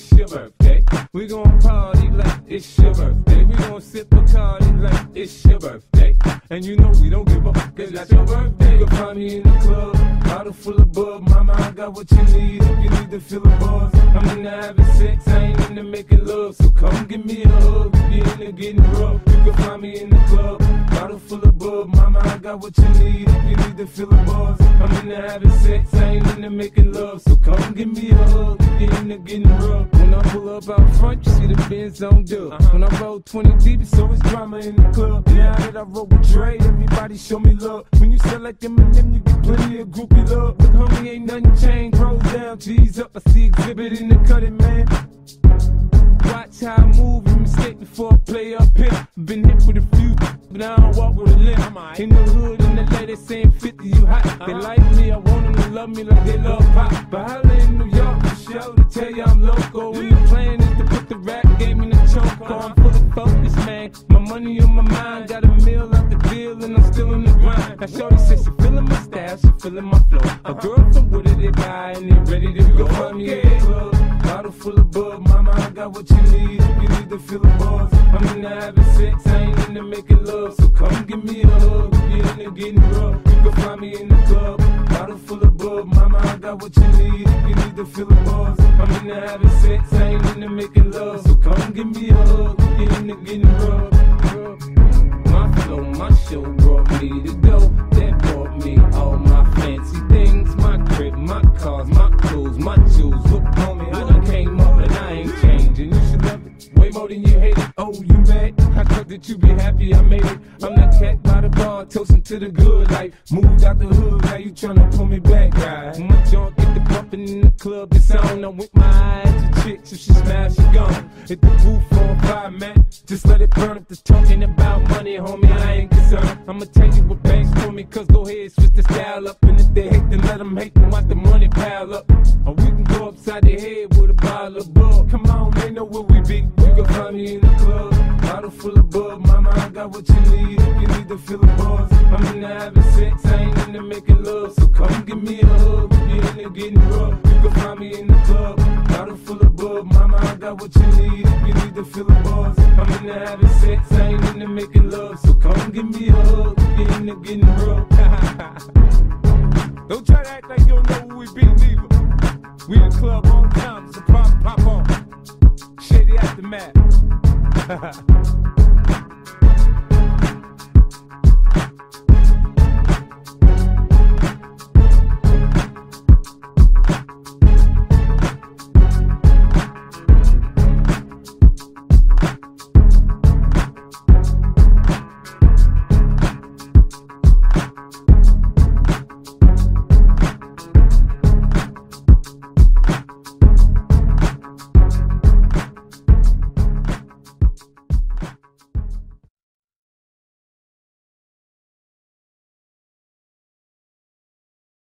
It's your birthday. We gon' party like it's your birthday. We gon' sip a party like it's your birthday. And you know we don't give up, cause that's your birthday. You can find me in the club, bottle full of bub. Mama, I got what you need if you need to feel the buzz. I'm into having sex, I ain't into making love. So come give me a hug if you're into getting rough. You can find me in the club, bottle full of bub. Mama, I got what you need if you need to feel the buzz. I'm into having sex, I ain't into making love. So come give me a hug if you're into getting rough. When I pull up out front, you see the Benz on dub. Uh-huh. When I roll 20 deep, it's always drama in the club. Now that I roll with Dre, everybody show me love. When you sell like Eminem, you get plenty of groupie love. But homie, ain't nothing changed. Rolls down, G's up. I see exhibit in the cutting, man. Watch how I move, you mistake before I play up here. Been hit with a few, but I walk with a limp. In the hood, and the lady saying 50, you hot. They like me, I want them to love me like they love pop. But holla in New York, show to tell you I'm local. And the plan is to put the rap game in the choke. I'm fully focused, man. My money on my mind, got a meal out the deal, and I'm still in the grind. Now, Shorty says she feeling my style, she feeling my flow. A girl from Wooded, they buy, and they ready to go. In the club. Bottle full of bub, mama, I got what you need you need to feel the buzz. I'm into having sex, I ain't into making love. So come give me a hug if you're into getting rough. You can find me in the club. Bottle full of bub, mama, I got what you need if you need to feel the buzz. I'm into having sex, I ain't into making love. So come give me a hug if you're into getting rough. My flow, my show brought me to go. That brought me all my fancy things. My crib, my cars, my clothes, my jewels. That you be happy I made it. I'm that cat by the bar, toasting to the good life. Moved out the hood, now you tryna pull me back, right? When my junk get the bumping in the club, it's on. I'm with my eyes to chicks, if she smash, she gone. Hit the roof on fire, man. Just let it burn if the talking about money, homie. I ain't concerned. I'ma tell you what banks told me, cause go ahead, switch the style up. And if they hate, then let them hate, then watch the money pile up. Or we can go upside the head with a bottle of bug. Come on, they know where we be. You can find me in the got what you need if you need to feel the buzz. I'm into having sex, I ain't into making love. So come give me a hug if you're into getting rough. You can find me in the club. Bottle full of bug, mama, I got what you need if you need to feel the buzz. I'm into having sex, I ain't into making love. So come give me a hug if you're into getting rough. don't try to act like you don't know who we be, neither. We in the club on time, so pop, pop on. Shady aftermath.